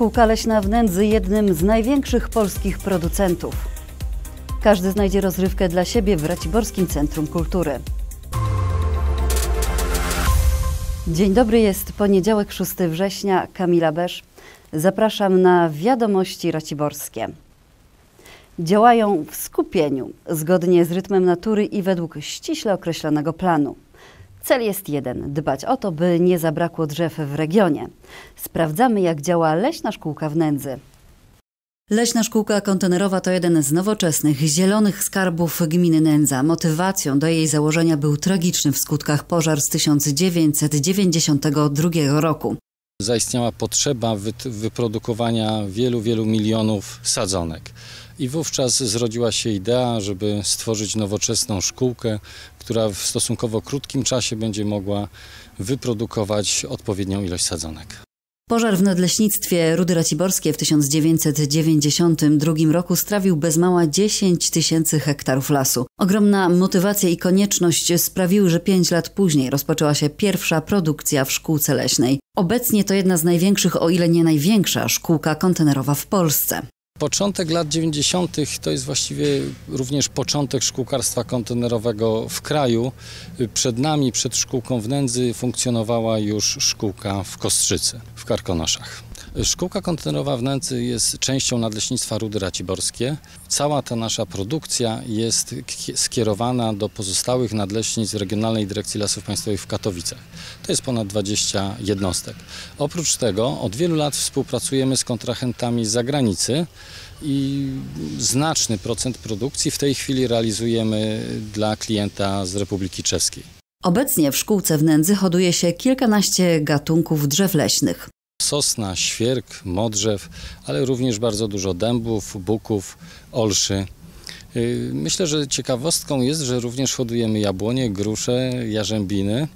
Szkółka Leśna w Nędzy jednym z największych polskich producentów. Każdy znajdzie rozrywkę dla siebie w Raciborskim Centrum Kultury. Dzień dobry, jest poniedziałek 6 września. Kamila Besz. Zapraszam na wiadomości raciborskie. Działają w skupieniu, zgodnie z rytmem natury i według ściśle określonego planu. Cel jest jeden: dbać o to, by nie zabrakło drzew w regionie. Sprawdzamy, jak działa leśna szkółka w nędzy. Leśna szkółka kontenerowa to jeden z nowoczesnych, zielonych skarbów gminy Nędza. Motywacją do jej założenia był tragiczny w skutkach pożar z 1992 roku. Zaistniała potrzeba wyprodukowania wielu, wielu milionów sadzonek. I wówczas zrodziła się idea, żeby stworzyć nowoczesną szkółkę, która w stosunkowo krótkim czasie będzie mogła wyprodukować odpowiednią ilość sadzonek. Pożar w nadleśnictwie Rudy Raciborskie w 1992 roku strawił bez mała 10 tysięcy hektarów lasu. Ogromna motywacja i konieczność sprawiły, że 5 lat później rozpoczęła się pierwsza produkcja w szkółce leśnej. Obecnie to jedna z największych, o ile nie największa, szkółka kontenerowa w Polsce. Początek lat 90. to jest właściwie również początek szkółkarstwa kontenerowego w kraju. Przed nami, przed szkółką w Nędzy funkcjonowała już szkółka w Kostrzycy, w Karkonoszach. Szkółka kontenerowa w Nędzy jest częścią Nadleśnictwa Rudy Raciborskie. Cała ta nasza produkcja jest skierowana do pozostałych nadleśnictw Regionalnej Dyrekcji Lasów Państwowych w Katowicach. To jest ponad 20 jednostek. Oprócz tego od wielu lat współpracujemy z kontrahentami z zagranicy i znaczny procent produkcji w tej chwili realizujemy dla klienta z Republiki Czeskiej. Obecnie w szkółce w Nędzy hoduje się kilkanaście gatunków drzew leśnych sosna, świerk, modrzew, ale również bardzo dużo dębów, buków, olszy. Y, myślę, że ciekawostką jest, że również hodujemy jabłonie, grusze, jarzębiny,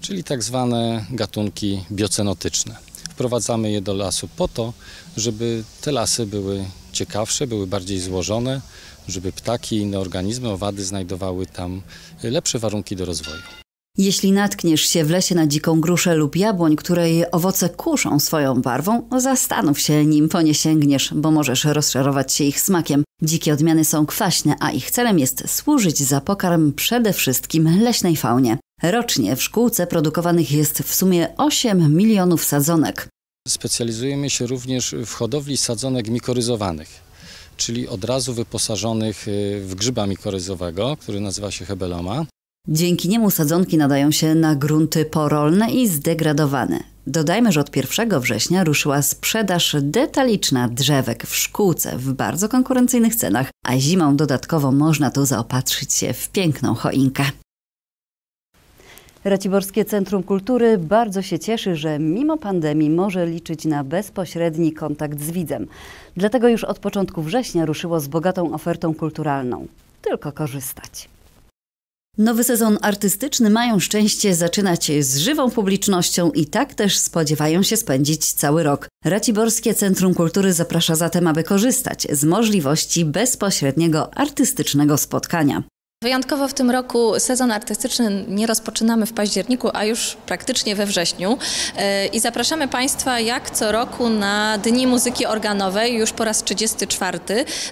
czyli tak zwane gatunki biocenotyczne. Wprowadzamy je do lasu po to, żeby te lasy były ciekawsze, były bardziej złożone, żeby ptaki i inne organizmy, owady znajdowały tam lepsze warunki do rozwoju. Jeśli natkniesz się w lesie na dziką gruszę lub jabłoń, której owoce kuszą swoją barwą, zastanów się, nim po nie sięgniesz, bo możesz rozczarować się ich smakiem. Dzikie odmiany są kwaśne, a ich celem jest służyć za pokarm przede wszystkim leśnej faunie. Rocznie w szkółce produkowanych jest w sumie 8 milionów sadzonek. Specjalizujemy się również w hodowli sadzonek mikoryzowanych, czyli od razu wyposażonych w grzyba mikoryzowego, który nazywa się hebeloma. Dzięki niemu sadzonki nadają się na grunty porolne i zdegradowane. Dodajmy, że od 1 września ruszyła sprzedaż detaliczna drzewek w szkółce w bardzo konkurencyjnych cenach, a zimą dodatkowo można tu zaopatrzyć się w piękną choinkę. Raciborskie Centrum Kultury bardzo się cieszy, że mimo pandemii może liczyć na bezpośredni kontakt z widzem. Dlatego już od początku września ruszyło z bogatą ofertą kulturalną. Tylko korzystać. Nowy sezon artystyczny mają szczęście zaczynać z żywą publicznością i tak też spodziewają się spędzić cały rok. Raciborskie Centrum Kultury zaprasza zatem, aby korzystać z możliwości bezpośredniego artystycznego spotkania. Wyjątkowo w tym roku sezon artystyczny nie rozpoczynamy w październiku, a już praktycznie we wrześniu. E, I zapraszamy Państwa jak co roku na Dni Muzyki Organowej, już po raz 34.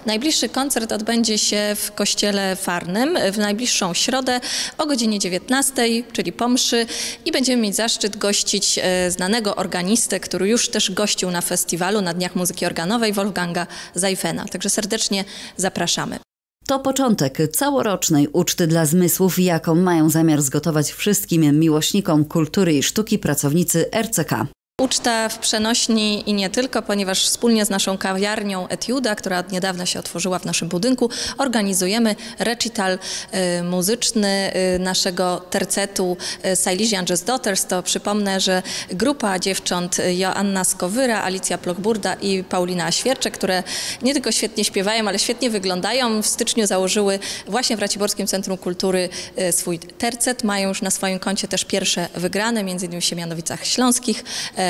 Najbliższy koncert odbędzie się w Kościele Farnym w najbliższą środę o godzinie 19, czyli po mszy i będziemy mieć zaszczyt gościć e, znanego organistę, który już też gościł na festiwalu na Dniach Muzyki Organowej Wolfganga Zajfena. Także serdecznie zapraszamy. To początek całorocznej uczty dla zmysłów, jaką mają zamiar zgotować wszystkim miłośnikom kultury i sztuki pracownicy RCK. Uczta w przenośni i nie tylko, ponieważ wspólnie z naszą kawiarnią Etiuda, która od niedawna się otworzyła w naszym budynku, organizujemy recital y, muzyczny y, naszego tercetu y, Silesian Jazz Daughters. To przypomnę, że grupa dziewcząt Joanna Skowyra, Alicja Plochburda i Paulina Świerczek, które nie tylko świetnie śpiewają, ale świetnie wyglądają, w styczniu założyły właśnie w Raciborskim Centrum Kultury swój tercet. Mają już na swoim koncie też pierwsze wygrane, między innymi w Siemianowicach Śląskich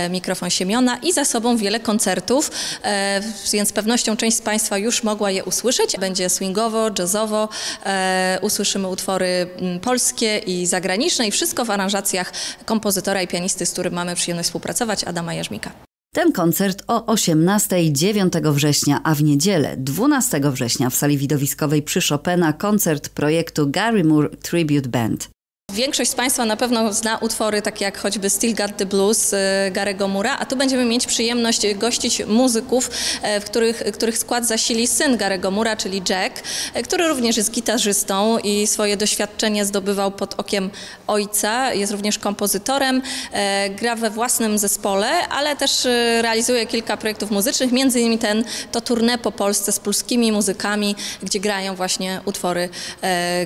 mikrofon Siemiona i za sobą wiele koncertów, e, więc z pewnością część z Państwa już mogła je usłyszeć. Będzie swingowo, jazzowo, e, usłyszymy utwory mm, polskie i zagraniczne i wszystko w aranżacjach kompozytora i pianisty, z którym mamy przyjemność współpracować, Adama Jarzmika. Ten koncert o 18 9 września, a w niedzielę 12 września w sali widowiskowej przy Chopina koncert projektu Gary Moore Tribute Band. Większość z Państwa na pewno zna utwory takie jak choćby Still Got the Blues y, Garego Mura, a tu będziemy mieć przyjemność gościć muzyków, e, w których, których skład zasili syn Garego Mura, czyli Jack, e, który również jest gitarzystą i swoje doświadczenie zdobywał pod okiem ojca. Jest również kompozytorem, e, gra we własnym zespole, ale też realizuje kilka projektów muzycznych, między innymi ten to tournée po Polsce z polskimi muzykami, gdzie grają właśnie utwory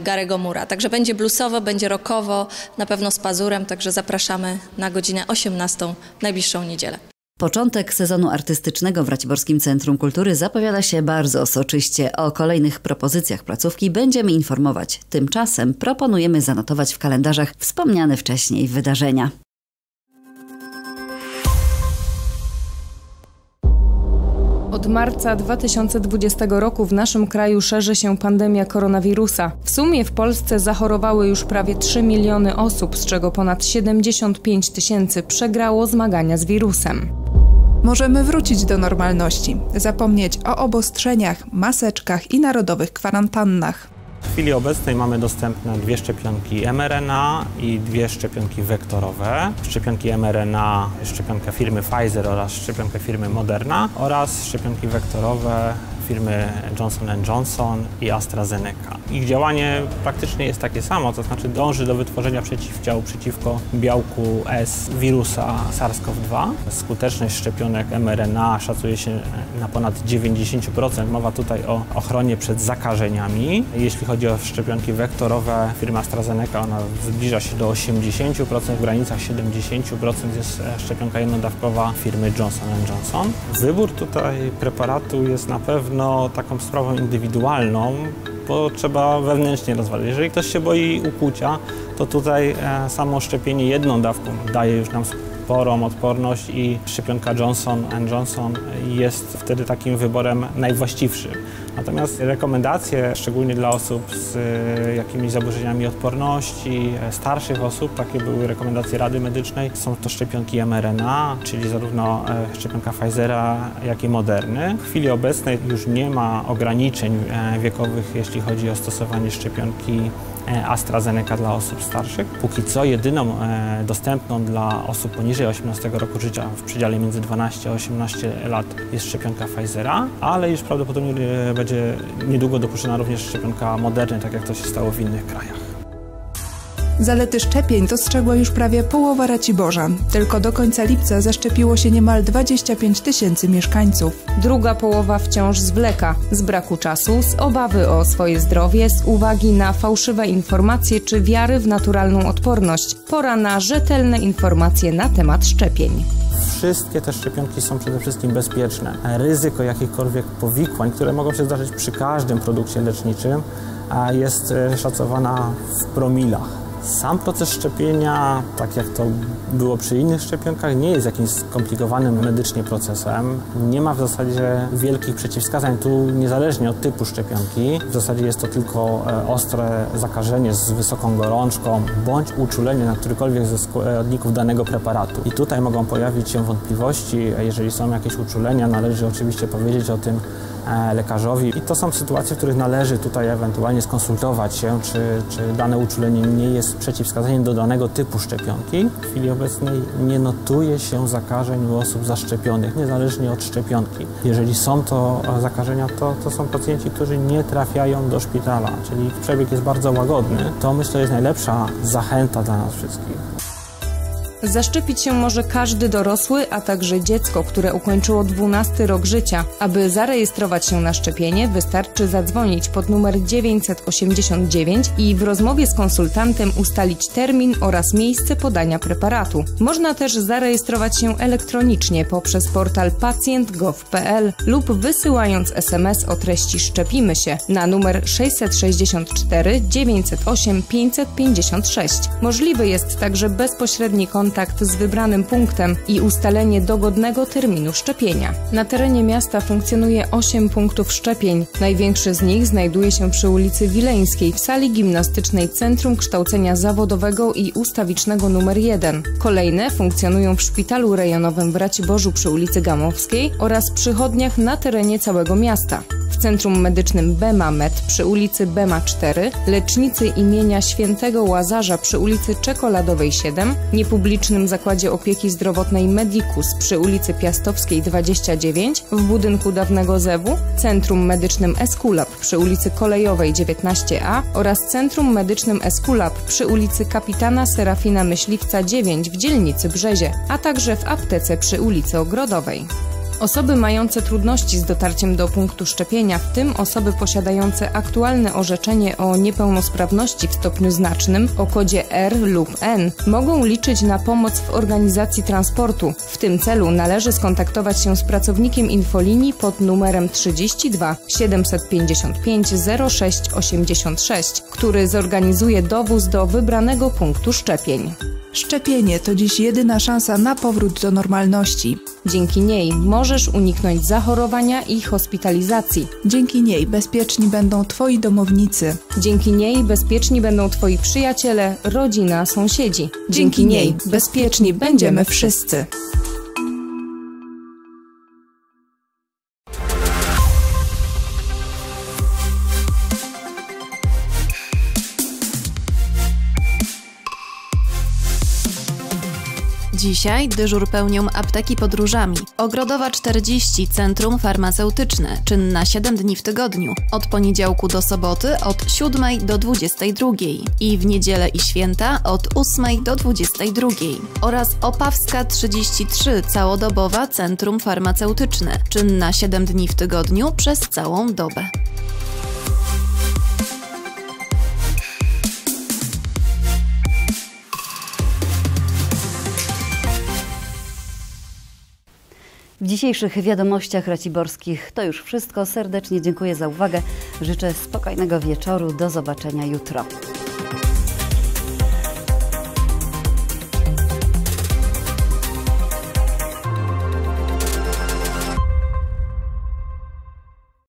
Garego Mura. Także będzie bluesowo, będzie rockowo, na pewno z pazurem, także zapraszamy na godzinę 18 najbliższą niedzielę. Początek sezonu artystycznego w Raciborskim Centrum Kultury zapowiada się bardzo soczyście. O kolejnych propozycjach placówki będziemy informować. Tymczasem proponujemy zanotować w kalendarzach wspomniane wcześniej wydarzenia. Od marca 2020 roku w naszym kraju szerzy się pandemia koronawirusa. W sumie w Polsce zachorowały już prawie 3 miliony osób, z czego ponad 75 tysięcy przegrało zmagania z wirusem. Możemy wrócić do normalności, zapomnieć o obostrzeniach, maseczkach i narodowych kwarantannach. W chwili obecnej mamy dostępne dwie szczepionki mRNA i dwie szczepionki wektorowe. Szczepionki mRNA, szczepionka firmy Pfizer oraz szczepionka firmy Moderna oraz szczepionki wektorowe firmy Johnson Johnson i AstraZeneca. Ich działanie praktycznie jest takie samo, to znaczy dąży do wytworzenia przeciwciał przeciwko białku S wirusa SARS-CoV-2. Skuteczność szczepionek mRNA szacuje się na ponad 90%. Mowa tutaj o ochronie przed zakażeniami. Jeśli chodzi o szczepionki wektorowe firmy AstraZeneca, ona zbliża się do 80%, w granicach 70% jest szczepionka jednodawkowa firmy Johnson Johnson. Wybór tutaj preparatu jest na pewno pewno taką sprawą indywidualną, bo trzeba wewnętrznie rozważyć. Jeżeli ktoś się boi ukłucia, to tutaj e, samo szczepienie jedną dawką daje już nam sporą odporność i szczepionka Johnson Johnson jest wtedy takim wyborem najwłaściwszym. Natomiast rekomendacje, szczególnie dla osób z e, jakimiś zaburzeniami odporności, e, starszych osób, takie były rekomendacje Rady Medycznej, są to szczepionki mRNA, czyli zarówno e, szczepionka Pfizera, jak i Moderny. W chwili obecnej już nie ma ograniczeń wiekowych, jeśli chodzi o stosowanie szczepionki AstraZeneca dla osób starszych. Póki co jedyną dostępną dla osób poniżej 18 roku życia w przedziale między 12 a 18 lat jest szczepionka Pfizera, ale już prawdopodobnie będzie będzie niedługo dopuszczona również szczepionka Moderny, tak jak to się stało w innych krajach. Zalety szczepień dostrzegła już prawie połowa Raciborza. Tylko do końca lipca zaszczepiło się niemal 25 tysięcy mieszkańców. Druga połowa wciąż zwleka. Z braku czasu, z obawy o swoje zdrowie, z uwagi na fałszywe informacje czy wiary w naturalną odporność. Pora na rzetelne informacje na temat szczepień wszystkie te szczepionki są przede wszystkim bezpieczne. Ryzyko jakichkolwiek powikłań, które mogą się zdarzyć przy każdym produkcie leczniczym, jest e, szacowana w promilach. Sam proces szczepienia, tak jak to było przy innych szczepionkach, nie jest jakimś skomplikowanym medycznie procesem. Nie ma w zasadzie wielkich przeciwwskazań tu niezależnie od typu szczepionki. W zasadzie jest to tylko e, ostre zakażenie z wysoką gorączką bądź uczulenie na którykolwiek ze składników danego preparatu. I tutaj mogą pojawić się wątpliwości. Jeżeli są jakieś uczulenia, należy oczywiście powiedzieć o tym lekarzowi. I to są sytuacje, w których należy tutaj ewentualnie skonsultować się, czy, czy dane uczulenie nie jest przeciwwskazaniem do danego typu szczepionki. W chwili obecnej nie notuje się zakażeń u osób zaszczepionych, niezależnie od szczepionki. Jeżeli są to zakażenia, to, to są pacjenci, którzy nie trafiają do szpitala, czyli przebieg jest bardzo łagodny. To myślę jest najlepsza zachęta dla nas wszystkich. Zaszczepić się może każdy dorosły, a także dziecko, które ukończyło 12 rok życia. Aby zarejestrować się na szczepienie, wystarczy zadzwonić pod numer 989 i w rozmowie z konsultantem ustalić termin oraz miejsce podania preparatu. Można też zarejestrować się elektronicznie poprzez portal pacjent.gov.pl lub wysyłając SMS o treści Szczepimy się na numer 664 908 556. Możliwy jest także bezpośredni kontakt kontakt z wybranym punktem i ustalenie dogodnego terminu szczepienia. Na terenie miasta funkcjonuje 8 punktów szczepień. Największy z nich znajduje się przy ulicy Wileńskiej w sali gimnastycznej Centrum Kształcenia Zawodowego i Ustawicznego nr 1. Kolejne funkcjonują w szpitalu rejonowym w Raciborzu przy ulicy Gamowskiej oraz przychodniach na terenie całego miasta. W Centrum Medycznym Bema Med przy ulicy Bema 4, lecznicy imienia Świętego Łazarza przy ulicy Czekoladowej 7, niepublicznym Zakładzie Opieki Zdrowotnej Medicus przy ulicy Piastowskiej 29, w budynku dawnego Zewu, Centrum Medycznym Eskulap przy ulicy Kolejowej 19a oraz Centrum Medycznym Eskulap przy ulicy Kapitana Serafina Myśliwca 9 w dzielnicy Brzezie, a także w aptece przy ulicy Ogrodowej. Osoby mające trudności z dotarciem do punktu szczepienia, w tym osoby posiadające aktualne orzeczenie o niepełnosprawności w stopniu znacznym o kodzie R lub N, mogą liczyć na pomoc w organizacji transportu. W tym celu należy skontaktować się z pracownikiem infolinii pod numerem 32 755 06 86, który zorganizuje dowóz do wybranego punktu szczepień. Szczepienie to dziś jedyna szansa na powrót do normalności. Dzięki niej możesz uniknąć zachorowania i hospitalizacji. Dzięki niej bezpieczni będą Twoi domownicy. Dzięki niej bezpieczni będą Twoi przyjaciele, rodzina, sąsiedzi. Dzięki niej bezpieczni będziemy wszyscy. Dzisiaj dyżur pełnią apteki podróżami. Ogrodowa 40 Centrum Farmaceutyczne, czynna 7 dni w tygodniu, od poniedziałku do soboty od 7 do 22 i w niedzielę i święta od 8 do 22 oraz Opawska 33 całodobowa Centrum Farmaceutyczne, czynna 7 dni w tygodniu przez całą dobę. W dzisiejszych wiadomościach raciborskich to już wszystko. Serdecznie dziękuję za uwagę. Życzę spokojnego wieczoru. Do zobaczenia jutro.